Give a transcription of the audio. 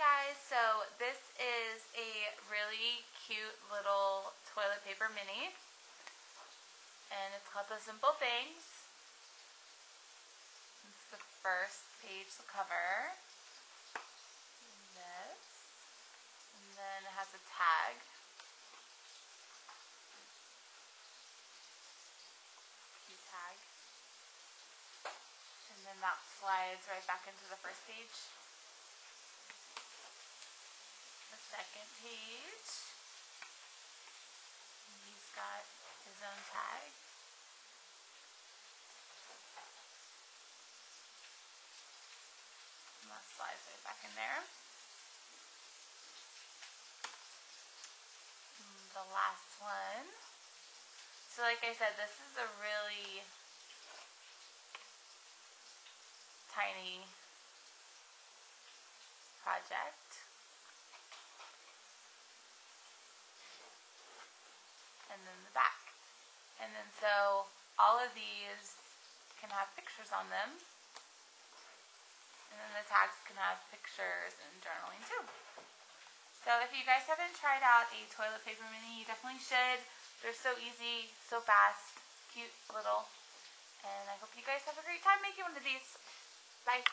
guys, so this is a really cute little toilet paper mini. And it's called The Simple Things. Is the first page, the cover. This. And then it has a tag. Tag. And then that slides right back into the first page the second page. He's got his own tag. And that slides right back in there. And the last one. So like I said, this is a really tiny project. and then the back. And then so all of these can have pictures on them. And then the tags can have pictures and journaling too. So if you guys haven't tried out a toilet paper mini, you definitely should. They're so easy, so fast, cute little. And I hope you guys have a great time making one of these. Bye.